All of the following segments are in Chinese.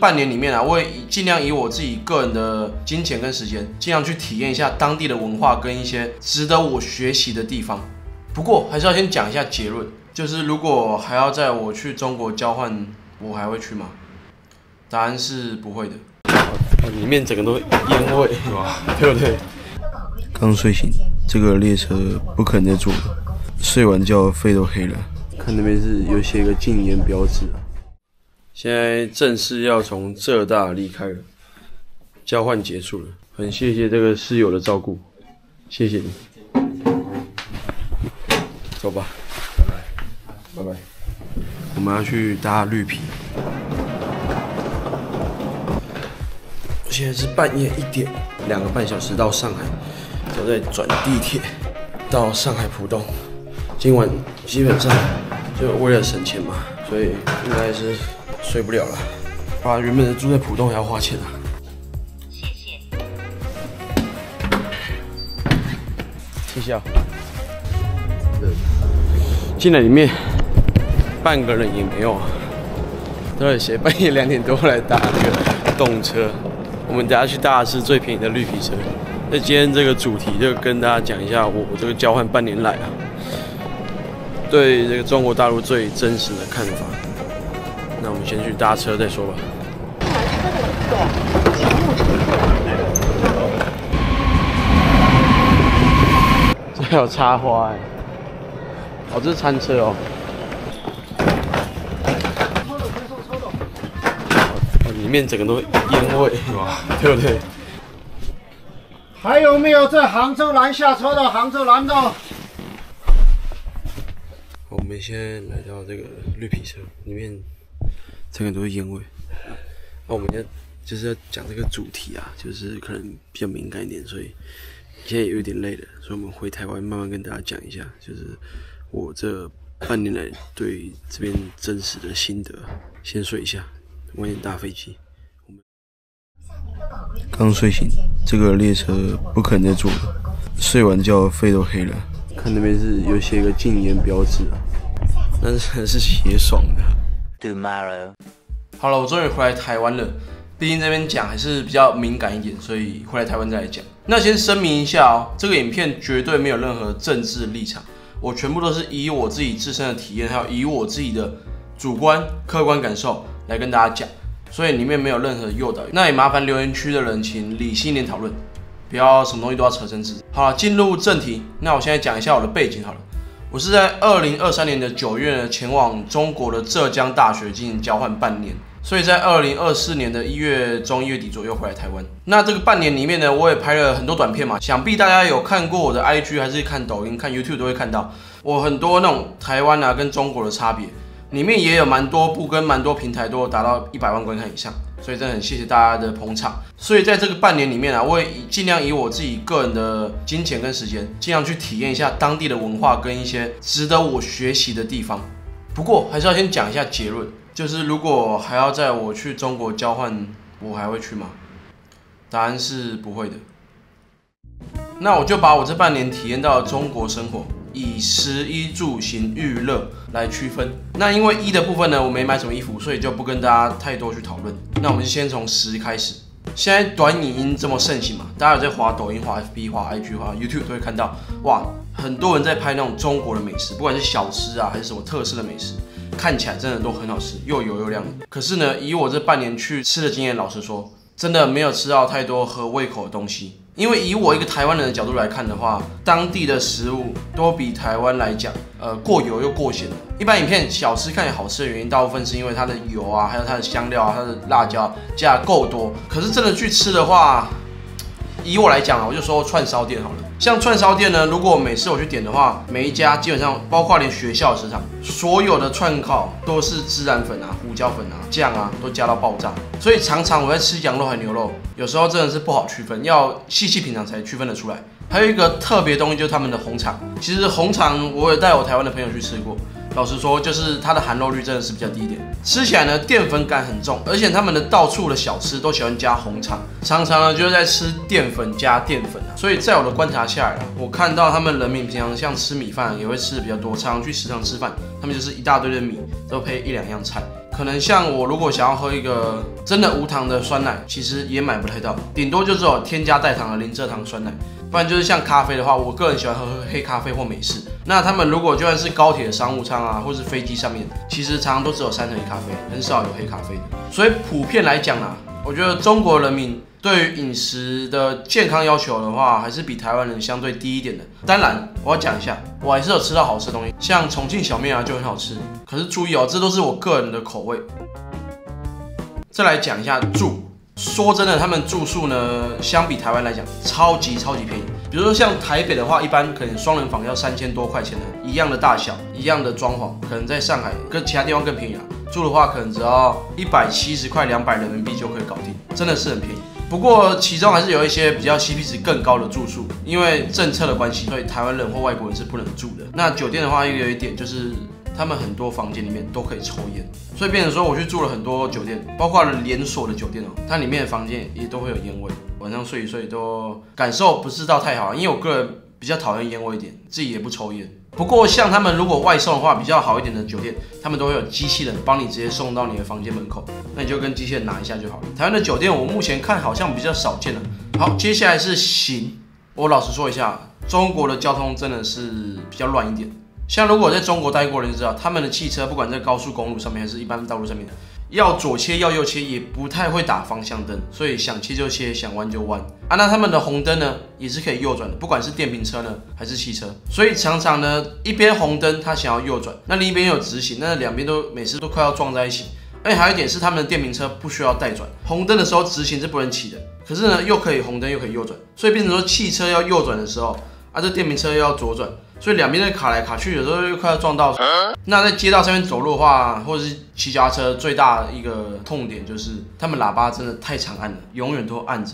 半年里面啊，我会尽量以我自己个人的金钱跟时间，尽量去体验一下当地的文化跟一些值得我学习的地方。不过还是要先讲一下结论，就是如果还要在我去中国交换，我还会去吗？答案是不会的。里面整个都烟味，对不对？刚睡醒，这个列车不可能再坐了。睡完觉肺都黑了。看那边是有写一个禁烟标志。现在正式要从浙大离开了，交换结束了。很谢谢这个室友的照顾，谢谢你。走吧，拜拜，我们要去搭绿皮。现在是半夜一点，两个半小时到上海，然后再转地铁到上海浦东。今晚基本上就为了省钱嘛，所以应该是睡不了了。啊，原本住在浦东还要花钱啊。谢谢。谢谢啊。进来里面，半个人也没有啊。都是谁半夜两点多来搭这个动车？我们等下去搭的是最便宜的绿皮车。那今天这个主题就跟大家讲一下我这个交换半年来啊，对这个中国大陆最真实的看法。那我们先去搭车再说吧。这还有插花哎，哦，这是餐车哦。里面整个都烟味，对不对？还有没有在杭州南下车的？杭州南的。我们先来到这个绿皮车，里面整个都是烟味。那我们要就是要讲这个主题啊，就是可能比较敏感一点，所以现在也有点累了，所以我们回台湾慢慢跟大家讲一下，就是我这半年来对这边真实的心得。先睡一下。晚点搭飞机。刚睡醒，这个列车不可能再坐了。睡完觉肺都黑了。看那边是有写个禁烟标志啊，但是还是写爽的。Tomorrow。好了，我终于回来台湾了。毕竟这边讲还是比较敏感一点，所以回来台湾再来讲。那先声明一下哦，这个影片绝对没有任何政治立场，我全部都是以我自己自身的体验，还有以我自己的主观客观感受。来跟大家讲，所以里面没有任何诱导，那也麻烦留言区的人请理性一点讨论，不要什么东西都要扯政治。好了，进入正题，那我现在讲一下我的背景好了。我是在二零二三年的九月呢前往中国的浙江大学进行交换半年，所以在二零二四年的一月中一月底左右回来台湾。那这个半年里面呢，我也拍了很多短片嘛，想必大家有看过我的 IG 还是看抖音、看 YouTube 都会看到我很多那种台湾啊跟中国的差别。里面也有蛮多部跟蛮多平台都达到一百万观看以上，所以真的很谢谢大家的捧场。所以在这个半年里面啊，我也尽量以我自己个人的金钱跟时间，尽量去体验一下当地的文化跟一些值得我学习的地方。不过还是要先讲一下结论，就是如果还要在我去中国交换，我还会去吗？答案是不会的。那我就把我这半年体验到中国生活。以食衣住行娱乐来区分。那因为衣的部分呢，我没买什么衣服，所以就不跟大家太多去讨论。那我们就先从食开始。现在短影音这么盛行嘛，大家有在滑抖音、滑 FB、滑 IG、滑 YouTube 都会看到，哇，很多人在拍那种中国的美食，不管是小吃啊，还是什么特色的美食，看起来真的都很好吃，又油又亮。可是呢，以我这半年去吃的经验，老实说，真的没有吃到太多合胃口的东西。因为以我一个台湾人的角度来看的话，当地的食物都比台湾来讲，呃，过油又过咸。一般影片小吃看起来好吃的原因，大部分是因为它的油啊，还有它的香料啊，它的辣椒加够多。可是真的去吃的话，以我来讲啊，我就说串烧店好了。像串烧店呢，如果每次我去点的话，每一家基本上，包括连学校食堂，所有的串烤都是孜然粉啊、胡椒粉啊、酱啊，都加到爆炸。所以常常我在吃羊肉和牛肉，有时候真的是不好区分，要细细品尝才区分得出来。还有一个特别东西就是他们的红肠，其实红肠我也带我台湾的朋友去吃过。老实说，就是它的含肉率真的是比较低一点，吃起来呢淀粉感很重，而且他们的到处的小吃都喜欢加红肠，常常呢就是在吃淀粉加淀粉啊。所以在我的观察下来，我看到他们人民平常像吃米饭也会吃的比较多，常常去食堂吃饭，他们就是一大堆的米都配一两样菜。可能像我如果想要喝一个真的无糖的酸奶，其实也买不太到，顶多就只有添加代糖的零蔗糖酸奶。不然就是像咖啡的话，我个人喜欢喝黑咖啡或美式。那他们如果就算是高铁的商务舱啊，或是飞机上面，其实常常都只有三层咖啡，很少有黑咖啡的。所以普遍来讲啊，我觉得中国人民对于饮食的健康要求的话，还是比台湾人相对低一点的。当然，我要讲一下，我还是有吃到好吃的东西，像重庆小面啊就很好吃。可是注意哦，这都是我个人的口味。再来讲一下住。说真的，他们住宿呢，相比台湾来讲，超级超级便宜。比如说像台北的话，一般可能双人房要三千多块钱的，一样的大小，一样的装潢，可能在上海跟其他地方更便宜啊。住的话，可能只要一百七十块、两百人民币就可以搞定，真的是很便宜。不过其中还是有一些比较 CP 值更高的住宿，因为政策的关系，所以台湾人或外国人是不能住的。那酒店的话，又有一点就是。他们很多房间里面都可以抽烟，所以变成说我去住了很多酒店，包括了连锁的酒店哦，它里面的房间也都会有烟味，晚上睡一睡都感受不是到太好，因为我个人比较讨厌烟味一点，自己也不抽烟。不过像他们如果外送的话，比较好一点的酒店，他们都会有机器人帮你直接送到你的房间门口，那你就跟机器人拿一下就好了。台湾的酒店我目前看好像比较少见了。好，接下来是行，我老实说一下，中国的交通真的是比较乱一点。像如果在中国待过的人知道，他们的汽车不管在高速公路上面还是一般道路上面，要左切要右切也不太会打方向灯，所以想切就切，想弯就弯啊。那他们的红灯呢，也是可以右转的，不管是电瓶车呢还是汽车，所以常常呢一边红灯他想要右转，那另一边有直行，那两边都每次都快要撞在一起。而且还有一点是，他们的电瓶车不需要带转，红灯的时候直行是不能骑的，可是呢又可以红灯又可以右转，所以变成说汽车要右转的时候，啊这电瓶车要左转。所以两边在卡来卡去，有时候又快要撞到。那在街道上面走路的话，或者是骑脚踏车，最大的一个痛点就是他们喇叭真的太长按了，永远都按着，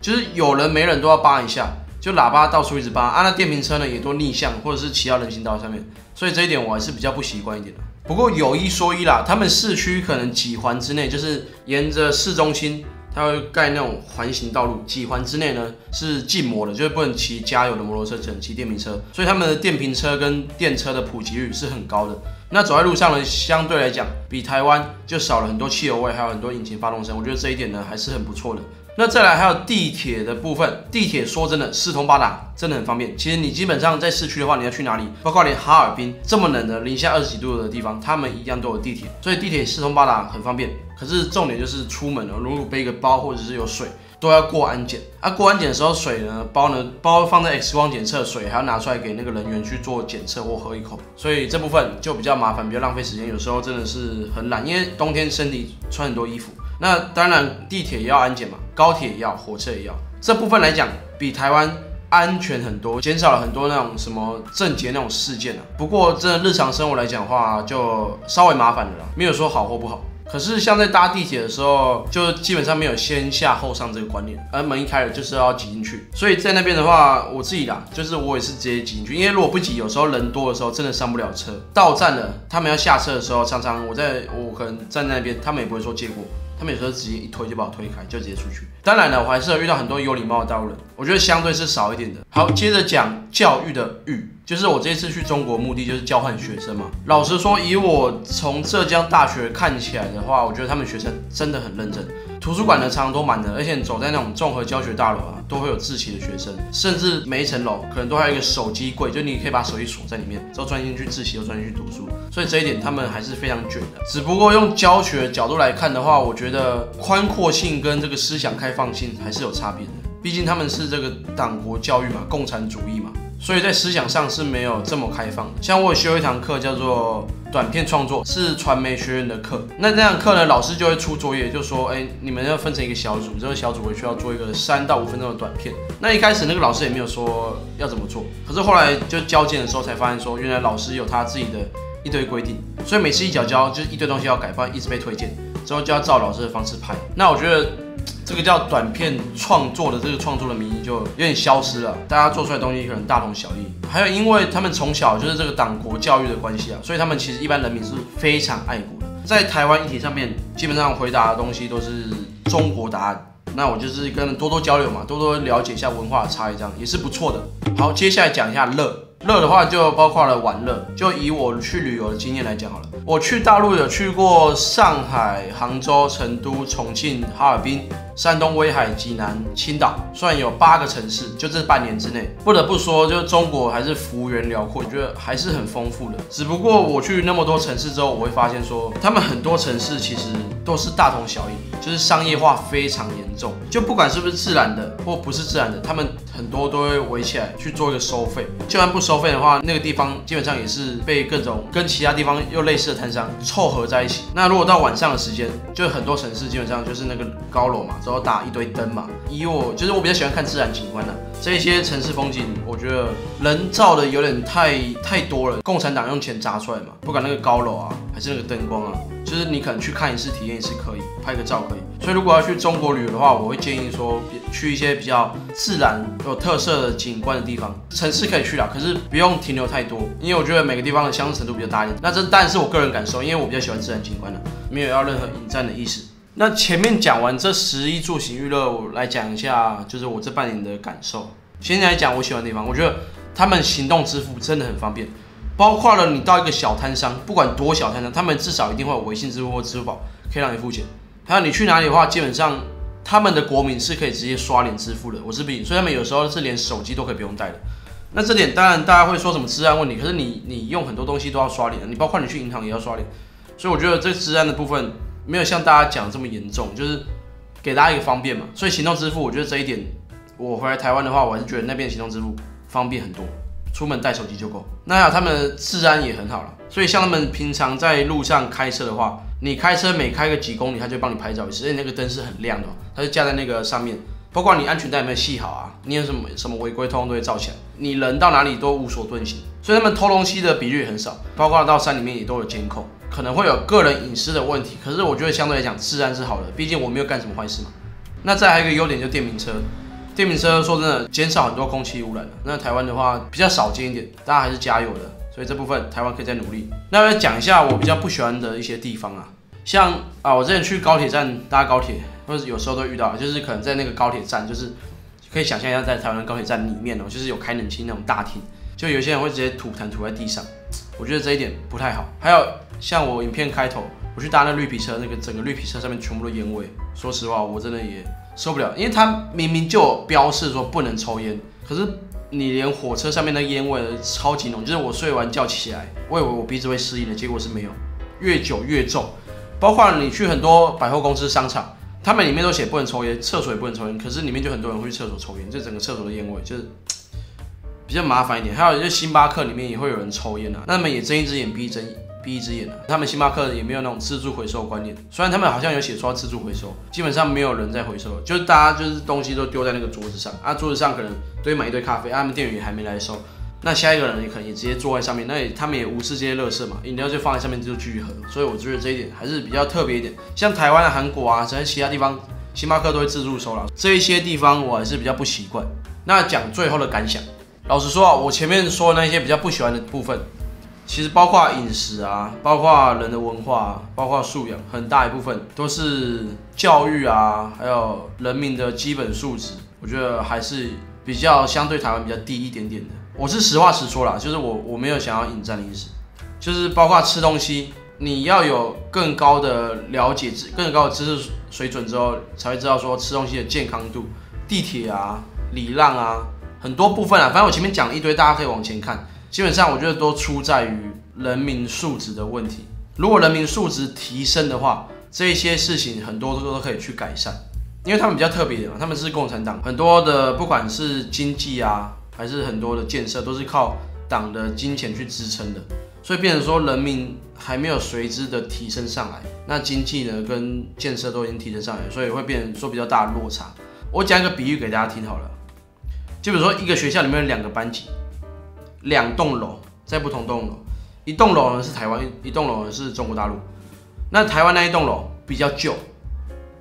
就是有人没人都要扒一下，就喇叭到处一直扒。啊，那电瓶车呢也都逆向，或者是骑到人行道上面，所以这一点我还是比较不习惯一点的。不过有一说一啦，他们市区可能几环之内，就是沿着市中心。它会盖那种环形道路，几环之内呢是禁摩的，就是不能骑加油的摩托车，只能骑电瓶车。所以他们的电瓶车跟电车的普及率是很高的。那走在路上呢，相对来讲比台湾就少了很多汽油味，还有很多引擎发动声。我觉得这一点呢还是很不错的。那再来还有地铁的部分，地铁说真的四通八达，真的很方便。其实你基本上在市区的话，你要去哪里，包括连哈尔滨这么冷的零下二十几度的地方，他们一样都有地铁，所以地铁四通八达，很方便。可是重点就是出门了，如果背个包或者是有水，都要过安检。啊，过安检的时候，水呢，包呢，包放在 X 光检测，水还要拿出来给那个人员去做检测或喝一口，所以这部分就比较麻烦，比较浪费时间。有时候真的是很懒，因为冬天身体穿很多衣服。那当然，地铁也要安检嘛，高铁也要，火车也要。这部分来讲，比台湾安全很多，减少了很多那种什么症结那种事件啊。不过，真的日常生活来讲的话，就稍微麻烦了啦，没有说好或不好。可是像在搭地铁的时候，就基本上没有先下后上这个观念，而门一开了就是要挤进去。所以在那边的话，我自己啦，就是我也是直接挤进去，因为如果不挤，有时候人多的时候真的上不了车。到站了，他们要下车的时候，常常我在我可能站在那边，他们也不会说借过。他们有时候直接一推就把我推开，就直接出去。当然了，我还是有遇到很多有礼貌的大陆人，我觉得相对是少一点的。好，接着讲教育的育，就是我这次去中国目的就是交换学生嘛。老实说，以我从浙江大学看起来的话，我觉得他们学生真的很认真。图书馆的常常都满的，而且走在那种综合教学大楼啊，都会有自习的学生，甚至每一层楼可能都还有一个手机柜，就你可以把手机锁在里面，之后专心去自习，又专心去读书。所以这一点他们还是非常卷的。只不过用教学角度来看的话，我觉得宽阔性跟这个思想开放性还是有差别的。毕竟他们是这个党国教育嘛，共产主义嘛。所以在思想上是没有这么开放的。像我修一堂课叫做短片创作，是传媒学院的课。那那堂课呢，老师就会出作业，就说，哎，你们要分成一个小组，这个小组回去要做一个三到五分钟的短片。那一开始那个老师也没有说要怎么做，可是后来就交件的时候才发现说，原来老师有他自己的一堆规定，所以每次一交交就是一堆东西要改，不然一直被推荐，之后就要照老师的方式拍。那我觉得。这个叫短片创作的这个创作的名义就有点消失了，大家做出来东西可能大同小异。还有，因为他们从小就是这个党国教育的关系啊，所以他们其实一般人民是非常爱国的。在台湾议题上面，基本上回答的东西都是中国答案。那我就是跟多多交流嘛，多多了解一下文化差异，这样也是不错的。好，接下来讲一下乐。热的话就包括了玩乐。就以我去旅游的经验来讲好了，我去大陆有去过上海、杭州、成都、重庆、哈尔滨。山东、威海、济南、青岛，算有八个城市，就这半年之内，不得不说，就中国还是幅员辽阔，我觉得还是很丰富的。只不过我去那么多城市之后，我会发现说，他们很多城市其实都是大同小异，就是商业化非常严重。就不管是不是自然的或不是自然的，他们很多都会围起来去做一个收费。就算不收费的话，那个地方基本上也是被各种跟其他地方又类似的摊商凑合在一起。那如果到晚上的时间，就很多城市基本上就是那个高楼嘛。然后打一堆灯嘛，以我就是我比较喜欢看自然景观的这些城市风景，我觉得人造的有点太太多了。共产党用钱砸出来嘛，不管那个高楼啊，还是那个灯光啊，就是你可能去看一次体验一次可以，拍个照可以。所以如果要去中国旅游的话，我会建议说去一些比较自然有特色的景观的地方，城市可以去了，可是不用停留太多，因为我觉得每个地方的相似程度比较大一点。那这当然是我个人感受，因为我比较喜欢自然景观的，没有要任何引战的意思。那前面讲完这十一住行娱乐，我来讲一下，就是我这半年的感受。先来讲我喜欢的地方，我觉得他们行动支付真的很方便，包括了你到一个小摊商，不管多小摊商，他们至少一定会有微信支付或支付宝可以让你付钱。还有你去哪里的话，基本上他们的国民是可以直接刷脸支付的，我是比，所以他们有时候是连手机都可以不用带的。那这点当然大家会说什么治安问题，可是你你用很多东西都要刷脸，你包括你去银行也要刷脸，所以我觉得这治安的部分。没有像大家讲这么严重，就是给大家一个方便嘛。所以行动支付，我觉得这一点，我回来台湾的话，我还是觉得那边行动支付方便很多，出门带手机就够。那他们治安也很好了，所以像他们平常在路上开车的话，你开车每开个几公里，他就帮你拍照一次，而且那个灯是很亮的，它就架在那个上面。包括你安全带有没有系好啊，你有什么什么违规，通通都会照起来。你人到哪里都无所遁形，所以他们偷东西的比率很少。包括到山里面也都有监控。可能会有个人隐私的问题，可是我觉得相对来讲治安是好的，毕竟我没有干什么坏事嘛。那再还有一个优点就是电瓶车，电瓶车说真的减少很多空气污染。那台湾的话比较少见一点，大家还是加油的。所以这部分台湾可以再努力。那要讲一下我比较不喜欢的一些地方啊，像啊我之前去高铁站搭高铁，或者有时候都遇到，就是可能在那个高铁站，就是可以想象一下在台湾的高铁站里面哦，就是有开冷气那种大厅，就有些人会直接吐痰吐在地上，我觉得这一点不太好。还有。像我影片开头，我去搭那绿皮车，那个整个绿皮车上面全部都烟味。说实话，我真的也受不了，因为它明明就标示说不能抽烟，可是你连火车上面的烟味超级浓，就是我睡完觉起来，我以为我鼻子会失忆的，结果是没有，越久越重。包括你去很多百货公司、商场，他们里面都写不能抽烟，厕所也不能抽烟，可是里面就很多人会去厕所抽烟，这整个厕所的烟味就是比较麻烦一点。还有就星巴克里面也会有人抽烟啊，那么也睁一只眼闭一只眼。闭一只眼了，他们星巴克也没有那种自助回收观念。虽然他们好像有写说自助回收，基本上没有人在回收，就是大家就是东西都丢在那个桌子上啊，桌子上可能堆满一堆咖啡，啊他们店员还没来收。那下一个人也可能也直接坐在上面，那也他们也无视这些垃圾嘛，饮料就放在上面就继续喝。所以我觉得这一点还是比较特别一点。像台湾、韩国啊，在其他地方星巴克都会自助收了，这一些地方我还是比较不习惯。那讲最后的感想，老实说啊，我前面说那些比较不喜欢的部分。其实包括饮食啊，包括人的文化，包括素养，很大一部分都是教育啊，还有人民的基本素质，我觉得还是比较相对台湾比较低一点点的。我是实话实说啦，就是我我没有想要引战的意思，就是包括吃东西，你要有更高的了解知，更高的知识水准之后，才会知道说吃东西的健康度。地铁啊，礼让啊，很多部分啊，反正我前面讲了一堆，大家可以往前看。基本上我觉得都出在于人民素质的问题。如果人民素质提升的话，这一些事情很多都都可以去改善。因为他们比较特别的嘛，他们是共产党，很多的不管是经济啊，还是很多的建设，都是靠党的金钱去支撑的。所以变成说人民还没有随之的提升上来，那经济呢跟建设都已经提升上来，所以会变成说比较大的落差。我讲一个比喻给大家听好了，就比如说一个学校里面有两个班级。两栋楼在不同栋楼，一栋楼呢是台湾，一栋楼呢是中国大陆。那台湾那一栋楼比较旧，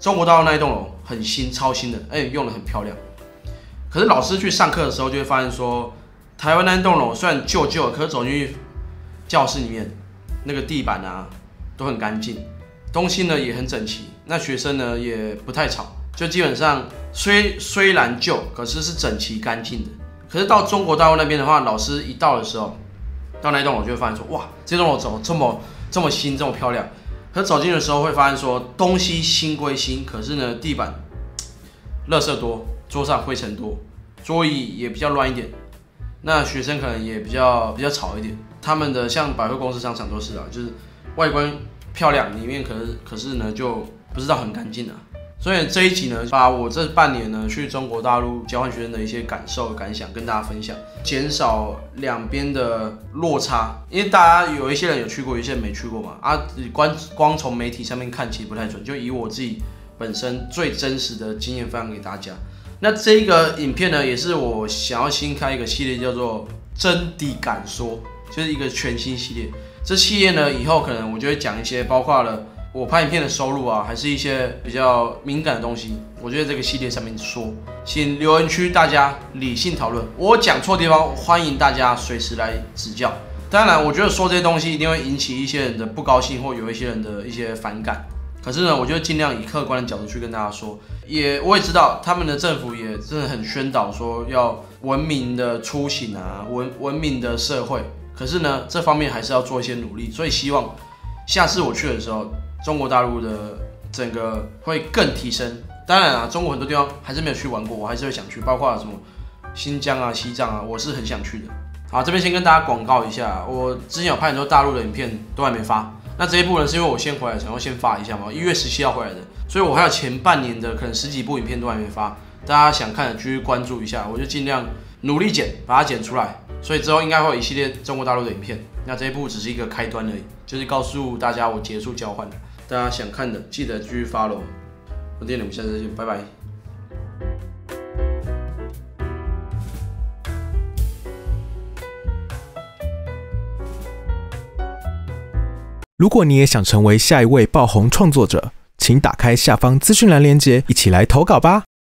中国大陆那一栋楼很新，超新的，哎，用的很漂亮。可是老师去上课的时候就会发现说，台湾那一栋楼虽然旧旧，可是走进去教室里面，那个地板啊都很干净，东西呢也很整齐，那学生呢也不太吵，就基本上虽虽然旧，可是是整齐干净的。可是到中国大陆那边的话，老师一到的时候，到那一栋楼就会发现说，哇，这栋楼怎么这么这么新，这么漂亮？可走进的时候会发现说，东西新归新，可是呢，地板，垃圾多，桌上灰尘多，桌椅也比较乱一点。那学生可能也比较比较吵一点。他们的像百货公司、商场都是啊，就是外观漂亮，里面可是可是呢就不知道很干净啊。所以这一集呢，把我这半年呢去中国大陆交换学生的一些感受感想跟大家分享，减少两边的落差。因为大家有一些人有去过，有一些人没去过嘛。啊，光光从媒体上面看其实不太准，就以我自己本身最真实的经验分享给大家。那这个影片呢，也是我想要新开一个系列，叫做真的敢说，就是一个全新系列。这系列呢，以后可能我就会讲一些，包括了。我拍影片的收入啊，还是一些比较敏感的东西，我觉得这个系列上面说，请留言区大家理性讨论。我讲错地方，欢迎大家随时来指教。当然，我觉得说这些东西一定会引起一些人的不高兴，或有一些人的一些反感。可是呢，我就尽量以客观的角度去跟大家说。也我也知道，他们的政府也真的很宣导说要文明的出行啊，文文明的社会。可是呢，这方面还是要做一些努力。所以希望下次我去的时候。中国大陆的整个会更提升，当然啊，中国很多地方还是没有去玩过，我还是会想去，包括什么新疆啊、西藏啊，我是很想去的。好，这边先跟大家广告一下，我之前有拍很多大陆的影片，都还没发。那这一部呢，是因为我先回来，想要先发一下嘛，一月十七号回来的，所以我还有前半年的可能十几部影片都还没发，大家想看的继续关注一下，我就尽量努力剪，把它剪出来。所以之后应该会有一系列中国大陆的影片，那这一部只是一个开端而已，就是告诉大家我结束交换了。大家想看的，记得继续发喽。我店里，我们下次见，拜拜。如果你也想成为下一位爆红创作者，请打开下方资讯栏链接，一起来投稿吧。